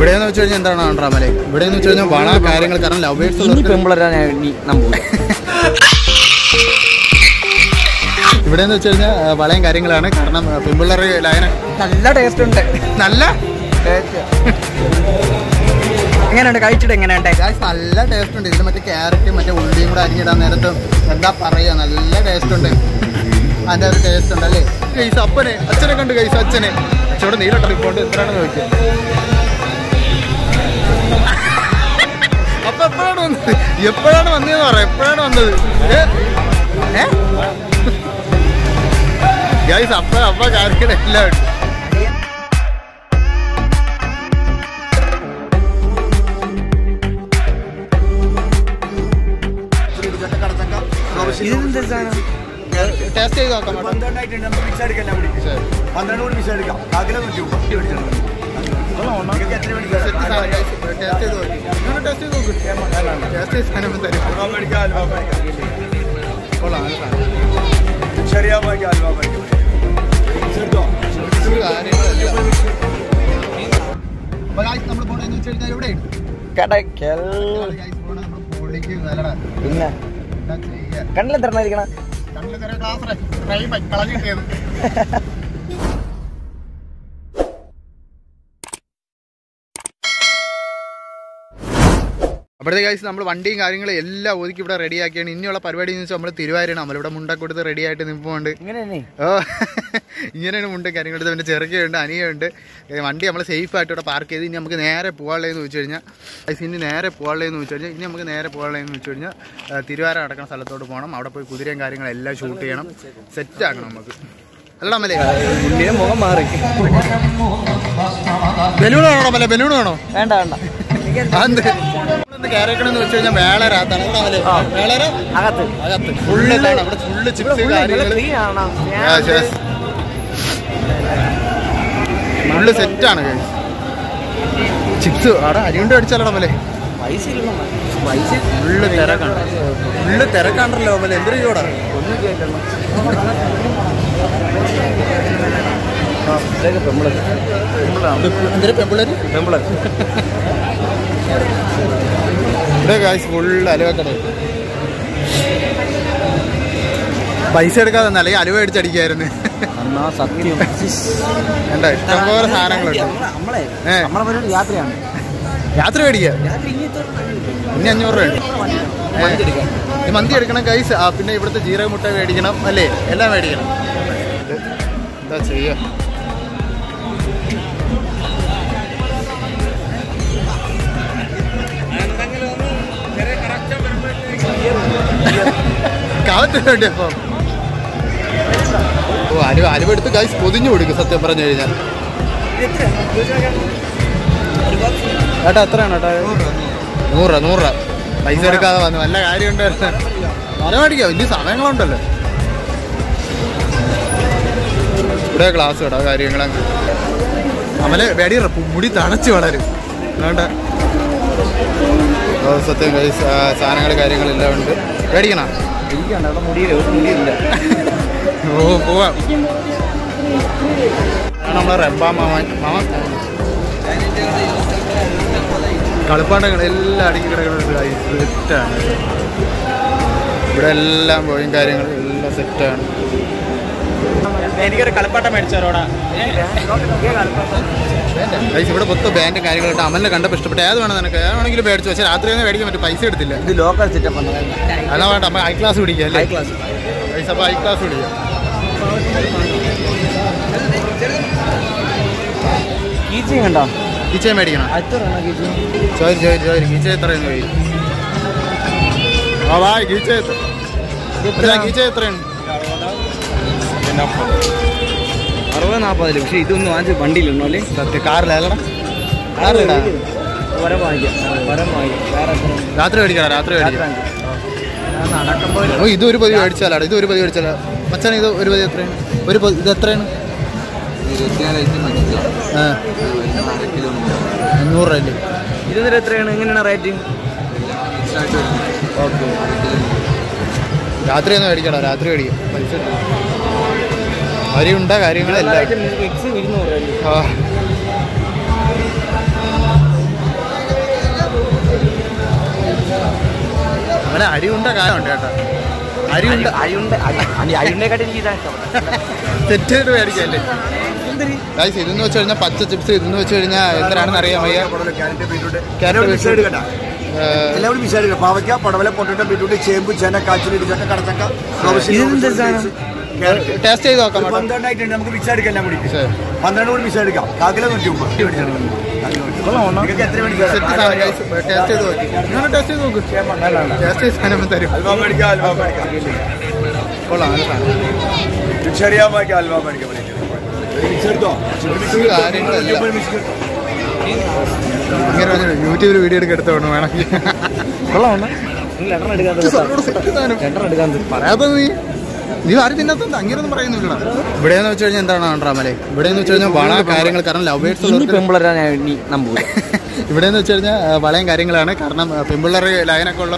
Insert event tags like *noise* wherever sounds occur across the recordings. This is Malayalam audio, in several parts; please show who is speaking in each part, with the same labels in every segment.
Speaker 1: ഇവിടെ എന്ന് വെച്ച് കഴിഞ്ഞാൽ എന്താണ് ഡ്രാമലെ ഇവിടെ എന്ന് വെച്ച് കഴിഞ്ഞാൽ വളരെ കാര്യങ്ങൾ കാരണം ലവ് ബേഴ്സ് ഇവിടെ എന്ന് വെച്ച് കഴിഞ്ഞാൽ വളയും കാര്യങ്ങളാണ്. കാരണം പെൺപിള്ളേർ ലയന
Speaker 2: നല്ല ടേസ്റ്റ് ഉണ്ട്.
Speaker 1: നല്ല?
Speaker 2: എങ്ങനെയുണ്ട്? കഴിച്ചിട്ട് എങ്ങനെയുണ്ട്?
Speaker 1: നല്ല ടേസ്റ്റ് ഉണ്ട്. ഇതിൽ മറ്റേ ക്യാരറ്റ് മറ്റേ ഉള്ളിയും കൂടെ അരിഞ്ഞിടാൻ നേരത്തും എന്താ പറയുക നല്ല ടേസ്റ്റ് ഉണ്ട്. അതിന്റെ ഒരു ടേസ്റ്റ് ഉണ്ട് അല്ലേ കൈസ് അപ്പനെ അച്ഛനെ കണ്ട് കൈസ് അച്ഛനെ. അച്ഛനോട് ട്രിപ്പ് റിപ്പോർട്ട് എത്രയാണെന്ന് ചോദിക്കുക എപ്പോഴാണ് വന്നതെന്ന് പറയാം എപ്പോഴാണ് വന്നത്? ഗൈസ് അപ്പ അപ്പ കാര്യങ്ങൾ എല്ലാം ഉണ്ട്.
Speaker 2: ഇതെന്താ സാധനം?
Speaker 1: ടേസ്റ്റ് ചെയ്ത് നോക്കാം
Speaker 3: പന്ത്രണ്ടായിട്ടുണ്ട് നമുക്ക് മിക്സ് അടിക്കാം
Speaker 1: ശരി.
Speaker 3: പന്ത്രണ്ട് കൂടി മിക്സ് എടുക്കാം. കാക്കിലെ
Speaker 1: നോക്കി കാര്യങ്ങളെല്ലാം. അപ്പൊ guys, നമ്മൾ പോണേന്ന് വെച്ച് കഴിഞ്ഞാൽ എവിടെയാണ്? വിലടാ.
Speaker 2: പിന്നെ
Speaker 1: എന്താ ചെയ്യാ?
Speaker 2: കണ്ണിൽ എത്ര ഇരിക്കണം
Speaker 1: കണ്ണിൽ ചെറിയ glass റെ. frame ആയി കളഞ്ഞ് കിട്ടിയത്. അപ്പോഴത്തെ കാര്യം നമ്മൾ വണ്ടിയും കാര്യങ്ങളും എല്ലാം ഒതുക്കി ഇവിടെ റെഡിയാക്കിയാണ് ഇനിയുള്ള പരിപാടി എന്ന് വെച്ചാൽ നമ്മൾ തിരുവാരിയാണ് നമ്മളിവിടെ മുണ്ടൊക്കെ കൊടുത്ത് റെഡി ആയിട്ട് നിൽപ്പുണ്ട് ഓ ഇങ്ങനെയാണ് മുണ്ടും കാര്യങ്ങൾ പിന്നെ ചെറുക്കുണ്ട് അനിയുണ്ട്. വണ്ടി നമ്മൾ സേഫ് ആയിട്ട് ഇവിടെ പാർക്ക് ചെയ്ത് ഇനി നമുക്ക് നേരെ പോകാനുള്ളതെന്ന് വെച്ച് കഴിഞ്ഞാൽ ഇനി നേരെ പോകാനുള്ളതെന്ന് വെച്ച് കഴിഞ്ഞാൽ ഇനി നമുക്ക് നേരെ പോകാനുള്ളതെന്ന് വെച്ച് കഴിഞ്ഞാൽ തിരുവാരം നടക്കുന്ന സ്ഥലത്തോട്ട് പോകണം. അവിടെ പോയി കുതിരയും കാര്യങ്ങളെല്ലാം ഷൂട്ട് ചെയ്യണം. സെറ്റ് ആക്കണം നമുക്ക്. അല്ല അമ്മലേ
Speaker 2: മുഖം മാറി.
Speaker 1: ബലൂൺ വേണോ അമ്മലെ ബലൂൺ വേണോ
Speaker 2: വേണ്ട. വേണ്ട
Speaker 1: കയറിക്കണമെന്ന് വെച്ച് കഴിഞ്ഞാൽ അമ്മലെ വേളര
Speaker 2: അകത്ത്.
Speaker 1: അകത്ത്. ഫുള്ള് ഇതാണ്. അവിടെ ഫുള്ള് ചിപ്സ്
Speaker 2: ആണോ.
Speaker 1: ഫുള്ള് സെറ്റാണ് ചിപ്സ് അവിടെ അരിയുണ്ട് അടിച്ചാലോ മലെ
Speaker 2: പൈസ ഇല്ല പൈസ
Speaker 1: ഫുള്ള് തിരക്കാണ്. ഫുള്ള് തിരക്കാണ്ടല്ലോ മലെ എന്തൊരു ചോടാ. എന്തൊരു പെമ്പിളര്
Speaker 2: പെമ്പിളർ *laughs*
Speaker 1: ഇവിടെ കാശ് ഫുൾ അലുവക്കട പൈസ എടുക്കാതെ തന്നെ അല്ലെങ്കിൽ അലുവ അടിച്ചടിക്കായിരുന്നു വേണ്ട ഇഷ്ടംപോലെ സാധനങ്ങളുണ്ട്.
Speaker 2: യാത്രയാണ്.
Speaker 1: രാത്രി മേടിക്കുക അഞ്ഞൂറ് രൂപ ഉണ്ട്. ഈ മന്തി എടുക്കണം കൈസ് ആ പിന്നെ ഇവിടുത്തെ ജീരക മുട്ട മേടിക്കണം അല്ലേ? എല്ലാം മേടിക്കണം. എന്താ ചെയ്യുക കാവത്ത് വേണ്ടി അപ്പം ഓ അനു അനുവെടുത്ത് ഗൈസ് പൊതിഞ്ഞു കൊടുക്കും സത്യം പറഞ്ഞു കഴിഞ്ഞാൽ. ഏട്ടാ എത്രയാണ് ഏട്ടാ? നൂറ് നൂറ്. പൈസ എടുക്കാതെ വന്നു. നല്ല കാര്യമുണ്ട്. മരം ഇനി വലിയ സമയങ്ങളുണ്ടല്ലോ. ഇവിടെ ക്ലാസ് കേട്ടോ കാര്യങ്ങളങ്ങ് അമലെ വേടി മുടി തണച്ച് വളരും. അതുകൊണ്ട് ഓ, സത്യം കൈ സാധനങ്ങൾ കാര്യങ്ങളെല്ലാം ഉണ്ട്. മേടിക്കണോ ഓ പോവാം. നമ്മളെ റബ്ബാ മാമൻ. മാമൻ? കളിപ്പാട്ടങ്ങൾ എല്ലാം അടുക്കി കിടക്കുന്ന സെറ്റാണ് ഇവിടെ എല്ലാം പോയും കാര്യങ്ങളും എല്ലാം സെറ്റാണ്
Speaker 2: എനിക്കൊരു കളിപ്പാട്ടം മേടിച്ചവരോടാ
Speaker 1: പൈസ ഇവിടെ മൊത്തം ബാൻഡും കാര്യങ്ങളായിട്ട് അമലിനെ കണ്ടപ്പോൾ ഇഷ്ടപ്പെട്ടു. ഏത് വേണം നിനക്ക്? ഏത് വേണമെങ്കിലും മേടിച്ചു പക്ഷേ രാത്രി തന്നെ മേടിക്കാൻ പറ്റും. പൈസ എടുത്തില്ല.
Speaker 2: ഇത് ലോക്കൽ സെറ്റപ്പ്
Speaker 1: അതാ വേണ്ട അമ്മ ഹൈ ക്ലാസ് പിടിക്കുക അല്ലേ?
Speaker 2: ഹൈ ക്ലാസ്
Speaker 1: പൈസ അപ്പോൾ ഹൈ ക്ലാസ് പിടിക്കുക
Speaker 2: കീച്ചി കണ്ടോ?
Speaker 1: മേടിക്കണം?
Speaker 2: കീച്ചി.
Speaker 1: ചോരി ചോരി ചോരി ഗീച്ച എത്രയാണ് ചോരി ആ വാ ഗീച്ച എത്ര അല്ല ഗീച്ച
Speaker 2: അറുപത് നാൽപ്പതിൽ പക്ഷെ ഇതൊന്നും വാങ്ങിച്ച് വണ്ടിയിലുണ്ടോ അല്ലേ?
Speaker 1: സത്യം. കാറിലാ. കാറിലിടാ
Speaker 2: വരം വാങ്ങിക്കാം വരം വാങ്ങിക്കാം വേറെ
Speaker 1: രാത്രി മേടിക്കണം രാത്രി ഓ ഇത് ഒരു പതി മേടിച്ചാലാണ് ഇത് ഒരു പതി മേടിച്ചാലാ. മച്ചാൻ ഇത് ഒരു പതി എത്രയാണ്? ഒരു ഇത് എത്രയാണ്? മുന്നൂറ് രൂപ അല്ലേ?
Speaker 2: ഇതിന് എത്രയാണ്? എങ്ങനെയാണ് റേറ്റ്?
Speaker 1: ഓക്കെ. രാത്രി ഒന്ന് മേടിക്കണം രാത്രി മേടിക്കാം. പൈസ. അരിയുണ്ട കാര്യങ്ങളെല്ലാം. ആ. അങ്ങനെ അരിയുണ്ട കാര്യമുണ്ട് കേട്ടോ. അരിയുണ്ട
Speaker 2: അരിയുണ്ട അരിയുണ്ടേക്കാട്ടി എനിക്ക് ഇതാണ്
Speaker 1: തെറ്റായിട്ട് മേടിക്കല്ലേ? ഗൈസ് ഇതെന്ന് വെച്ച് കഴിഞ്ഞാൽ പച്ച ചിപ്സ് ഇതെന്ന് വെച്ച് കഴിഞ്ഞാൽ എത്രയാണെന്ന് അറിയാൻ വയ്യ.
Speaker 3: എല്ലാവരും വിശാലിക്കുക പാവയ്ക്ക പടവല പൊട്ടറ്റ ബീറ്റ്റൂട്ട് ചേമ്പ് ചേന കാച്ചിലിട്ട് ചക്ക കടച്ചക്ക
Speaker 1: ടേസ്റ്റ് ചെയ്ത് നോക്കാം.
Speaker 3: പന്ത്രണ്ടായിട്ടുണ്ട്. നമുക്ക് മിക്സ് എടുക്കാം എല്ലാം കൂടി. പന്ത്രണ്ട് കൂടി മിക്സ് എടുക്കാം. കാക്കല നൂറ്റി അൽവ മേടിക്കാം മിക്സ് മിക്സ് എടുത്തോ?
Speaker 1: യൂട്യൂബിൽ വീഡിയോ എടുത്തു? വേണം വേണമെങ്കിൽ.
Speaker 2: കൊള്ളാം രണ്ടെണ്ണം എടുക്കാൻ
Speaker 1: പറയാതെ നീ. നീ ആരും തിന്നത്തും അങ്ങനെയൊന്നും പറയുന്നില്ല ഇവിടെയെന്ന് വെച്ച് കഴിഞ്ഞാൽ എന്താണ് ഡ്രാമലേ ഇവിടെ എന്ന് വെച്ച് കഴിഞ്ഞാൽ വള കാര്യങ്ങൾ കാരണം ലവ് ബേഡ്സ്
Speaker 2: ഇവിടെ
Speaker 1: എന്ന് വെച്ച് കഴിഞ്ഞാൽ വളയും കാര്യങ്ങളാണ്. കാരണം ആ, പെൺപിള്ളേർ ലൈനൊക്കെ ഉള്ള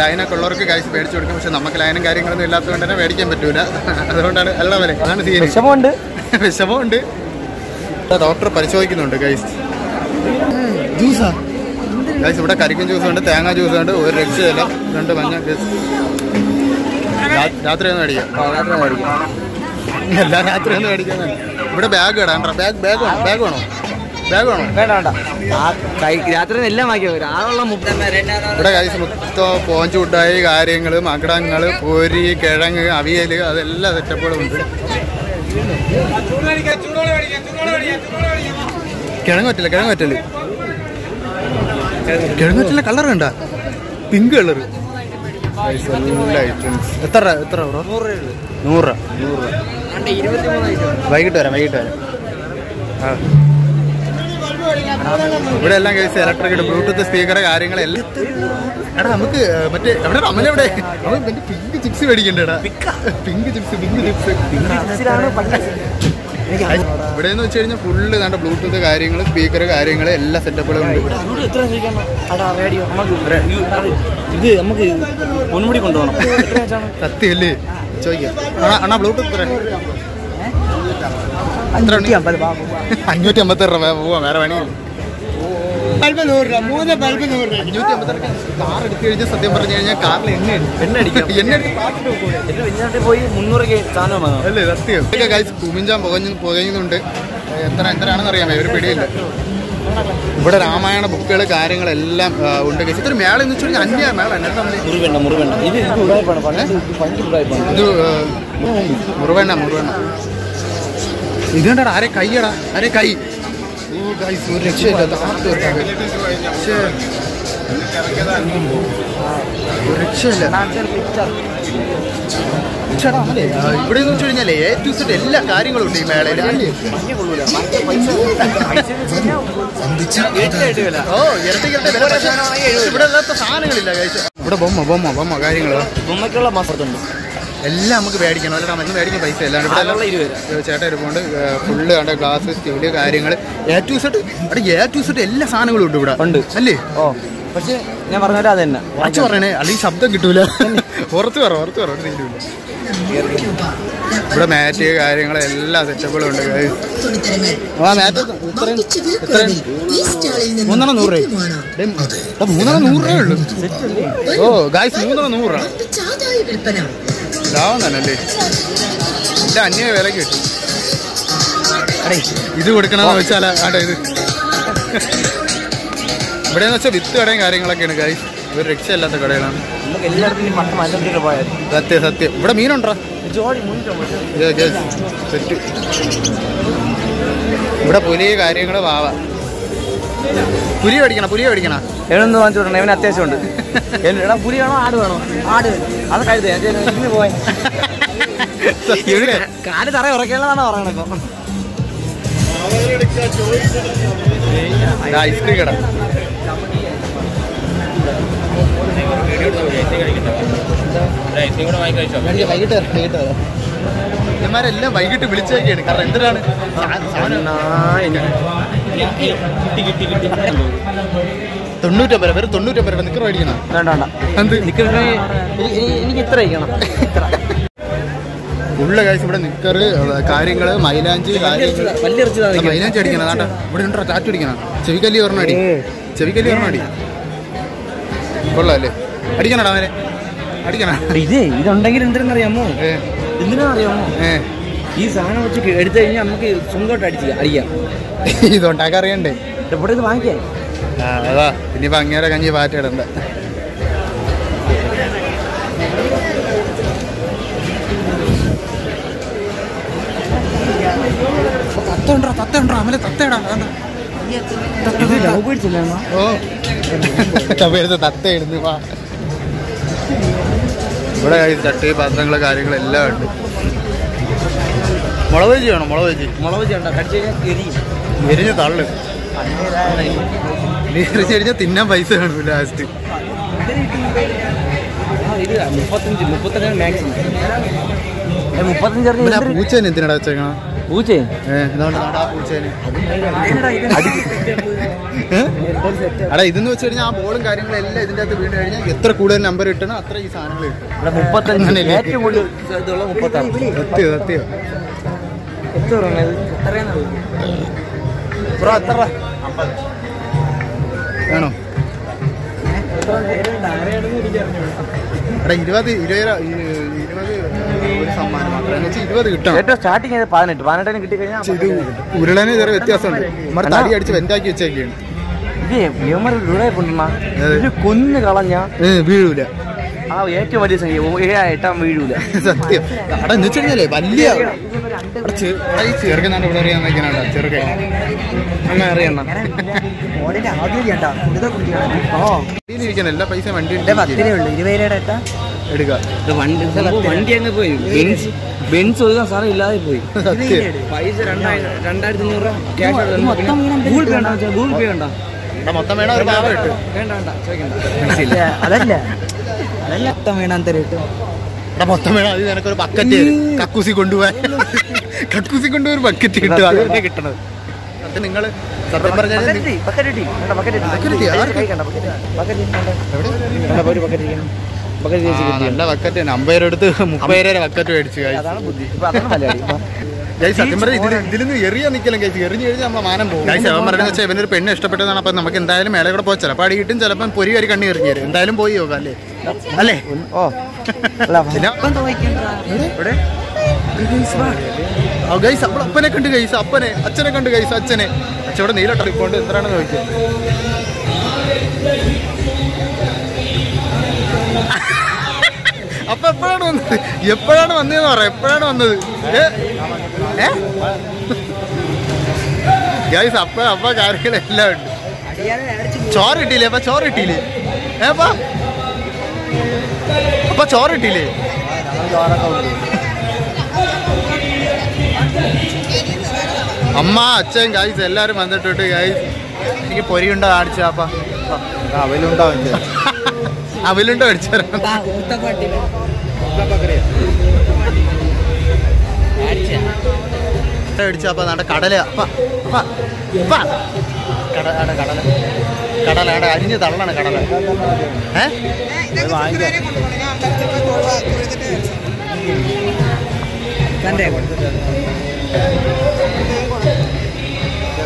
Speaker 1: ലൈനൊക്കെ ഉള്ളവർക്ക് കാശ് മേടിച്ചു കൊടുക്കും. പക്ഷെ നമുക്ക് ലൈനും കാര്യങ്ങളൊന്നും ഇല്ലാത്തതുകൊണ്ട് തന്നെ മേടിക്കാൻ പറ്റൂല. *laughs* അതുകൊണ്ടാണ് അല്ല വരെ അതാണ് സീൻ
Speaker 2: വിഷമമുണ്ട്. *laughs*
Speaker 1: വിഷമമുണ്ട്. ഡോക്ടർ പരിശോധിക്കുന്നുണ്ട് ഗൈസ് ജ്യൂസാ? ഗൈസ് ഇവിടെ കരിക്കും ജ്യൂസ് ഉണ്ട് തേങ്ങ ജ്യൂസ് ഉണ്ട് ഒരു രക്ഷയില്ല. രണ്ട് മഞ്ഞ ഗൈസ് രാത്രി ഒന്ന് മേടിക്കാം. എല്ലാ രാത്രി ഒന്ന് മേടിക്കാൻ ഇവിടെ ബാഗ് ഇടാണ്ട ബാഗ് ബാഗ് വേണോ. ബാഗ് വേണോ? ബാഗ് വേണോ?
Speaker 2: വേണ്ട വേണ്ട. രാത്രി എല്ലാം വാങ്ങിയ ആളുള്ള
Speaker 1: ഇവിടെ കൈസ് മൊത്തം പോഞ്ചുണ്ടായി കാര്യങ്ങൾ മകടങ്ങൾ പൊരി കിഴങ്ങ് അവിയൽ അതെല്ലാം സെറ്റപ്പുകളും ഉണ്ട്. കിഴങ്ങ് പറ്റില്ല കിഴങ്ങ് പറ്റില്ല കിഴങ്ങ് പറ്റില്ല കളർ കണ്ട? പിങ്ക് ഐറ്റംസ് എത്ര രൂപ എത്ര ബ്രോ? നൂറ് രൂപ. നൂറ്. രൂപ വൈകിട്ട് വരാം വൈകിട്ട് വരാം. ആ. ഇവിടെ എല്ലാം കേസ് ഇലക്ട്രിക് ബ്ലൂടൂത്ത് സ്പീക്കർ കാര്യങ്ങളെല്ലാം എടാ നമുക്ക് മറ്റേ എവിടെ അമ്മല എവിടെ? അവൻ മറ്റേ പിങ്ക് ചിപ്സ് മേടിക്കണ്ടേടാ. പിങ്ക് ചിപ്സ് പിങ്ക് ചിപ്സ് ഇവിടെ എന്ന് വെച്ച് കഴിഞ്ഞാൽ ഫുള്ള് നല്ല ബ്ലൂടൂത്ത് കാര്യങ്ങൾ സ്പീക്കർ കാര്യങ്ങൾ എല്ലാ സെറ്റപ്പുകളും
Speaker 2: ഇത് നമുക്ക് പൊന്മുടി കൊണ്ടുപോകണം. സത്യല്ലേ?
Speaker 1: സത്യമല്ലേ ചോദിക്കാം അണ്ണാ ബ്ലൂടൂത്ത് എത്ര അമ്പത്? അഞ്ഞൂറ്റി അമ്പത്തി രൂപ പോവാം വേറെ പണിയില്ല. ബൾബ് നൂറ് രൂപ മൂന്ന് ബൾബ് നൂറ് രൂപ. അഞ്ഞൂറ്റി കാർ എടുത്തു കഴിഞ്ഞാൽ സത്യം പറഞ്ഞു കഴിഞ്ഞാൽ കാറിൽ എണ്ണ
Speaker 2: എണ്ണ അടിക്കാം.
Speaker 1: എണ്ണ അടിച്ച്
Speaker 2: പോയി മുന്നൂറ് സാധനം
Speaker 1: അല്ലേ സത്യം. കഴിച്ച് കുമിഞ്ചാൻ പുകഞ്ഞു പുകയുന്നുണ്ട്. എത്ര എത്രയാണെന്ന് അറിയാമോ? ഒരു പിടിയില്ല. ഇവിടെ രാമായണ ബുക്കുകൾ കാര്യങ്ങളെല്ലാം ഉണ്ട് കേസ് ഇതൊരു മേള എന്ന് വെച്ചാൽ അന്യ മേള മുറിവെണ്ണ
Speaker 2: മുറിവേണ്ട ഇത്
Speaker 1: മുറുവെണ്ണ മുറുവെണ്ണ. ഇത് കണ്ടടാ ആരെ കൈയടാ ആരെ കൈ? ഗൈസ് ഒരു. ഒരു ഇവിടെ എന്ന് വെച്ച് കഴിഞ്ഞാലേ എ സെറ്റ് എല്ലാ കാര്യങ്ങളും ഉണ്ട് ഈ മേളയിൽ അല്ലേ ഓ ഇരട്ടി ഇരട്ടി വില പക്ഷേ ഇവിടെ സാധനങ്ങളില്ല കഴിച്ച ഇവിടെ ബൊമ്മ ബൊമ്മ ബൊമ്മ കാര്യങ്ങളോ
Speaker 2: ബൊമ്മയ്ക്കുള്ള മസത്തുണ്ട്
Speaker 1: എല്ലാം നമുക്ക് മേടിക്കണം. അല്ലാണ്ട് നമുക്ക് മേടിക്കും പൈസ എല്ലാം ഇവിടെ ചേട്ടൻ ഇരിപ്പുണ്ട്. ഫുള്ള് കണ്ട ഗ്ലാസ് സ്റ്റീൽ കാര്യങ്ങൾ എ ടു സെറ്റ് അവിടെ എ ടു സെറ്റ് എല്ലാ സാധനങ്ങളും ഉണ്ട് ഇവിടെ.
Speaker 2: ഉണ്ട്.
Speaker 1: അല്ലേ?
Speaker 2: ഓ. പക്ഷെ ഞാൻ പറഞ്ഞാൽ അത് തന്നെ.
Speaker 1: വാച്ച് പറയണേ അല്ലെങ്കിൽ ശബ്ദം കിട്ടൂല. പുറത്ത് പറ പുറത്ത് പറ തീരുമില്ല ഇവിടെ മാറ്റ് കാര്യങ്ങൾ എല്ലാ സെറ്റപ്പുകളും ഉണ്ട് മൂന്നെണ്ണം നൂറ് രൂപ മൂന്നെണ്ണം നൂറ് രൂപയേ ഉള്ളൂ. ഓ ഗായ്സ് മൂന്നെണ്ണം നൂറ്. രൂപ ഇതാവുന്നല്ലേ എന്റെ അന്യ വിലക്ക് കിട്ടും. ഇത് കൊടുക്കണമെന്ന് വെച്ചാലാ ആട്ടെ ഇത്. ഇവിടെ എന്ന് വെച്ചാൽ വിത്ത് കടയും കാര്യങ്ങളൊക്കെയാണ് ഗായ്സ് ഒരു രക്ഷയില്ലാത്ത കടകളാണ്. സത്യം സത്യം. ഇവിടെ മീനുണ്ടോ? സെറ്റ്. ഇവിടെ പുലി കാര്യങ്ങൾ വാവ പുലി മേടിക്കണം? പുലി മേടിക്കണം?
Speaker 2: എവിടെ വാങ്ങിച്ചു വിടണം ഇവന് അത്യാവശ്യമുണ്ട്. *laughs* എടാ പുലി വേണോ? ആട് വേണോ? ആട്. അത് കഴുത പോയ.
Speaker 1: പോയി *laughs*
Speaker 2: കാൽ തറ ഉറക്കേണ്ടതാണ് പറയണത് ഇപ്പൊ.
Speaker 1: ഐസ്ക്രീം കട. വൈകിട്ട് വൈകിട്ട് ഇവന്മാരെല്ലാം വൈകിട്ട് വിളിച്ചേക്കാണ്. കാരണം എന്തിനാണ്? തൊണ്ണൂറ്റമ്പത് വെറും തൊണ്ണൂറ്റമ്പത് നിക്കർ മേടിക്കണം
Speaker 2: വേണ്ട വേണ്ട.
Speaker 1: എന്ത്?
Speaker 2: എനിക്ക് ഇത്ര അയക്കണം. ഇത്ര.
Speaker 1: ഉള്ള കാഴ്ച ഇവിടെ നിക്കർ കാര്യങ്ങൾ മൈലാഞ്ചി മൈലാഞ്ചി അടിക്കണം അതാണ്ട ഇവിടെ ഉണ്ടോ ടാറ്റു അടിക്കണം. ചെവിക്കല്ലി ഒരെണ്ണം അടി. ചെവിക്കല്ലി ഒരെണ്ണം അടി. കൊള്ളാല്ലേ? അടിക്കണടാ അവനെ. അടിക്കണം.
Speaker 2: ഇതേ ഇതുണ്ടെങ്കിൽ എന്തിനെന്നറിയാമോ? എന്തിനാണെന്നറിയാമോ?
Speaker 1: ഏ.
Speaker 2: ഈ സാധനം വെച്ച് എടുത്തു കഴിഞ്ഞാൽ നമുക്ക് സ്വന്തമായിട്ട് അടിച്ച് അടിക്കാം.
Speaker 1: ഇതുണ്ടാക്കാൻ അറിയണ്ടേ?
Speaker 2: ഇവിടെ ഇത് വാങ്ങിക്കാൻ
Speaker 1: ആ, അതാ. ഇനിയിപ്പോ അങ്ങേരെ കഞ്ഞി പാറ്റിടണ്ട തത്ത ഉണ്ടോ തത്തണ്ടാ. ഉണ്ടോ അമലെ തത്തയടാ ഓ. തത്ത വാ. ഇവിടെ ചട്ടി പാത്രങ്ങൾ കാര്യങ്ങളെല്ലാം ഉണ്ട്. മുളക് വെജി വേണം? മുളക് വെജി
Speaker 2: മുളക് ചേണ്ട കടിച്ചു കഴിഞ്ഞാൽ
Speaker 1: എരിഞ്ഞ് തള്ളു. നീ എരിഞ്ഞ് തിന്നാൻ പൈസ വേണം ലാസ്റ്റ്
Speaker 2: മുപ്പത്തഞ്ച് മുപ്പത്തഞ്ച് മാക്സിമം മുപ്പത്തഞ്ച്
Speaker 1: പൂച്ചേനെ എന്തിനാടാ വെച്ചേക്കണം?
Speaker 2: പൂച്ചേ *laughs*
Speaker 1: അടാ ഇതെന്ന് വെച്ച് കഴിഞ്ഞാൽ ആ ബോളും കാര്യങ്ങളും എല്ലാം ഇതിന്റെ അകത്ത് വീണ് കഴിഞ്ഞാൽ എത്ര കൂടുതൽ നമ്പർ കിട്ടണം അത്ര ഈ സാധനങ്ങൾ കിട്ടും.
Speaker 2: മുപ്പത്തഞ്ച്.
Speaker 1: അങ്ങനെയല്ലേ?
Speaker 2: ഏറ്റവും കൂടുതൽ ഇതുള്ള മുപ്പത്താറ്.
Speaker 1: സത്യം സത്യം.
Speaker 2: എത്ര പറഞ്ഞത് എത്രയാണത്
Speaker 1: ബ്രോ എത്ര? വേണോ? എടാ ഇരുപത് ഇരുപത് ഇരുപത് സമ്മാനം മാത്രം. എന്ന് വെച്ചാൽ ഇരുപത് കിട്ടണം
Speaker 2: ഏറ്റവും സ്റ്റാർട്ടിങ് ചെയ്ത് പതിനെട്ട്. പതിനെട്ടിന് കിട്ടി കഴിഞ്ഞാൽ
Speaker 1: ഇത് ഉരുളനെ ചെറിയ വ്യത്യാസമുണ്ട്. നമ്മുടെ തടി അടിച്ച് വെന്റാക്കി വെച്ചേക്കാണ്
Speaker 2: ഇത് ഇവന്മാർ ഇവിടെ കൊണ്ടുവന്ന? ഇത് കൊന്നു കളഞ്ഞ
Speaker 1: വീഴൂല.
Speaker 2: ആ ഏറ്റവും വലിയ സംഖ്യ. ഓ- ഏഴ് എട്ടാം വീഴൂല.
Speaker 1: സത്യം. അവിടെ എന്ന് വെച്ച് കഴിഞ്ഞാലേ വലിയ ചെറുക്കനാണ് ഇവിടെ അറിയാൻ നിൽക്കണ ചെറുക്കൻ.
Speaker 2: അങ്ങനെ അറിയണ്ട
Speaker 1: വണ്ടിയിലിരിക്കണം എല്ലാ പൈസ വണ്ടി
Speaker 3: ഉണ്ട് ഇരുപതിലേടെ എത്താ.
Speaker 1: എടുക്കുക.
Speaker 2: വണ്ടി വണ്ടി അങ്ങ് പോയി. ബെൻസ് ബെൻസ് ഒതുക്കാൻ സാറേ ഇല്ലാതെ പോയി. പൈസ രണ്ടായിരം രണ്ടായിരത്തി അഞ്ഞൂറ് ഗൂഗിൾ പേ ഉണ്ടോ? ഗൂഗിൾ പേ ഉണ്ടോ?
Speaker 1: മൊത്തം വേണം ഒരു പാവം
Speaker 2: വേണ്ട വേണ്ട ചോദിക്കണ്ട.
Speaker 3: അതല്ല. അതല്ല മൊത്തം വീണാൻ തരും
Speaker 1: എടാ മൊത്തം വേണം അത് നിനക്കൊരു ബക്കറ്റ് കക്കൂസി കൊണ്ടുപോകാൻ കക്കൂസി കൊണ്ടുപോയി ഒരു ബക്കറ്റ് കിട്ടും അത് തന്നെ കിട്ടണത്. അത് നിങ്ങൾ സത്യം പറഞ്ഞാൽ നി- Bucket കിട്ടി, ആർക്ക്?
Speaker 2: ബക്കറ്റ്
Speaker 1: ആ, നല്ല ബക്കറ്റ് തന്നെ അമ്പതിരം ബക്കറ്റ് മേടിച്ചു guys.
Speaker 2: അതാണ് ബുദ്ധി. ഇപ്പൊ അതാണ് പരിപാടി
Speaker 1: Guys, സത്യം പറഞ്ഞാൽ ഇതിലൊന്നും എറിയാൻ നിൽക്കലും കഴിച്ച് എറിഞ്ഞു കഴിഞ്ഞാൽ നമ്മളെ മാനം പോകും. അവൻ പറഞ്ഞതെന്ന് വെച്ചാൽ ഇവനൊരു പെണ്ണ് ഇഷ്ടപ്പെട്ടതാണ്. അപ്പം നമുക്ക് എന്തായാലും മേലെ കൂടെ പോയി ചിലപ്പോൾ അടി കിട്ടും ചിലപ്പം പൊരി കരി കണ്ണി എറിഞ്ഞു തരും. എന്തായാലും പോയി നോക്കാം അല്ലേ? അല്ലേ?
Speaker 2: ഓ. ഇവിടെ?
Speaker 1: ഗൈസ് അപ്പോൾ അപ്പനെ കണ്ട് ഗൈസ് അപ്പനെ അച്ഛനെ കണ്ട് ഗൈസ് അച്ഛനെ. അച്ഛനോട് നീലട്ട റിപ്പോണ്ട് എന്തിനാണെന്ന് നോക്കിയത് അപ്പൊ എപ്പോഴാണ് വന്നത്? എപ്പോഴാണ് വന്നതെന്ന് പറയാം എപ്പോഴാണ് വന്നത്? ഏ? ഗൈസ് അപ്പ അപ്പ കാര്യങ്ങളെല്ലാം ഉണ്ട്. ചോറ് കിട്ടിയില്ലേ? അപ്പൊ ചോറ് കിട്ടിയില്ലേ? ഏപ്പാ അപ്പൊ? ചോറ് കിട്ടിയില്ലേ? അമ്മ അച്ഛൻ ഗൈസ് എല്ലാരും വന്നിട്ടുണ്ട് ഗൈസ് എനിക്ക് പൊരിയുണ്ടോ കാണിച്ചാപ്പാ അവലുണ്ടോ *laughs* അവലുണ്ടോ അടിച്ചായിരുന്നു അപ്പൊ നാട്ടെ കടല. കടല. കടല അരിഞ്ഞ് തള്ളാണ് കടല. ഏ?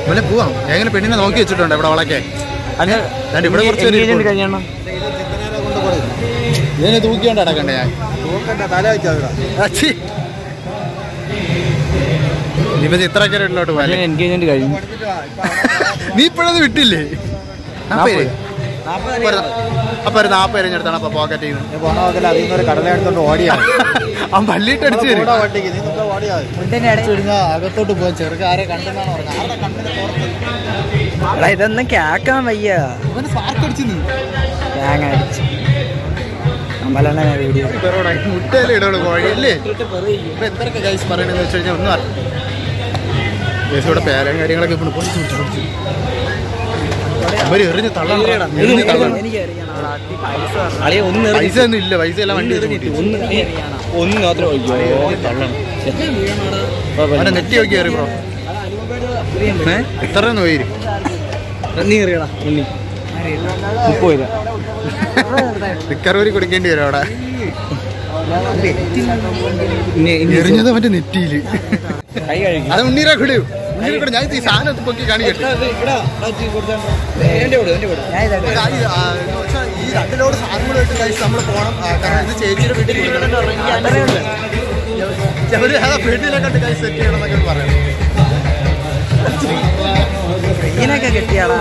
Speaker 1: ഇവിടെ പോവാം. എങ്ങനെ പെണ്ണിനെ നോക്കി വെച്ചിട്ടുണ്ട് ഇവിടെ വളക്കെ അല്ലെ ഇവിടെ കുറച്ച് കഴിയണം.
Speaker 2: കഴിഞ്ഞാണോ
Speaker 1: ഇതിനെ തൂക്കിയോണ്ട് അടക്കണ്ടേ ഞാൻ? പോലെ
Speaker 2: എൻഗേജ്മെന്റ് കഴിഞ്ഞു.
Speaker 1: നീ ഇപ്പോഴത് വിട്ടില്ലേ? നാപ്പേര് അപ്പൊ ഒരു നാപ്പേര് എടുത്താണ് അപ്പൊ പോക്കറ്റ് ചെയ്യുന്നത്
Speaker 3: പോണ അതിൽ
Speaker 1: അടിച്ചു
Speaker 3: ഓടിയാ
Speaker 1: അടിച്ചു കഴിഞ്ഞാൽ അകത്തോട്ട് പോകാൻ ചെറുക്കാരെ കണ്ടെന്നാണ്
Speaker 3: ഇതൊന്നും കേക്കാൻ വയ്യ.
Speaker 1: സ്പാർക്ക് അടിച്ചു
Speaker 3: അടിച്ച്. അമ്പലെണ്ണ വീഡിയോ
Speaker 1: മുട്ടയിലെ ഇടകൾ കോഴിയല്ലേ ഇപ്പൊ എന്തൊക്കെ ഗൈസ് പറയണെന്ന് വെച്ച് കഴിഞ്ഞാൽ ഒന്നും അറിയില്ല. ഗൈസ് ഇവിടെ പേരും കാര്യങ്ങളൊക്കെ ഇപ്പൊ പൊടിച്ചു പിടിച്ചു പൊടിച്ചു അവർ എറിഞ്ഞ് തള്ളണം. പൈസ ഒന്നും ഇല്ല. പൈസ എല്ലാം വണ്ടി.
Speaker 2: ഒന്ന് മാത്രം
Speaker 1: നെറ്റി നോക്കി കയറി ബ്രോ? എത്ര നോയി
Speaker 2: നീ എറിയടാ. ഉണ്ണി. മുപ്പത് രൂപ.
Speaker 1: നിക്കറൂരി കുടിക്കേണ്ടി വരും അവിടെ. എറിഞ്ഞത്
Speaker 2: മറ്റേ നെറ്റിയിൽ.
Speaker 1: അത് ഉണ്ണീരാ കുടി. മുന്നിൽ കൂടെ. ഞാൻ ഈ സാധനം പൊക്കി കാണിക്കട്ടെ. ആ, ഈ സാധനങ്ങളുമായിട്ട് കഴിച്ച് നമ്മൾ പോകണം ആ, കാരണം ഇത് ചേച്ചിയുടെ വീട്ടിൽ ചിലര് ഏതാ വീട്ടിലെ കണ്ട് കൈ സെറ്റ് ചെയ്യണം എന്നൊക്കെ പറയണം.
Speaker 2: ഇതിനൊക്കെ കിട്ടിയാടാ.